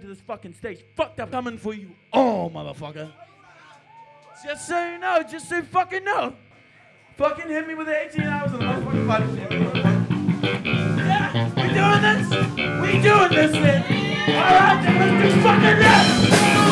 to this fucking stage. Fuck, I'm coming for you all, motherfucker. Just so you know, just so you fucking know. Fucking hit me with the 18 hours of motherfucking body shit. Yeah, we doing this? We doing this man. Alright, then let's do fucking this!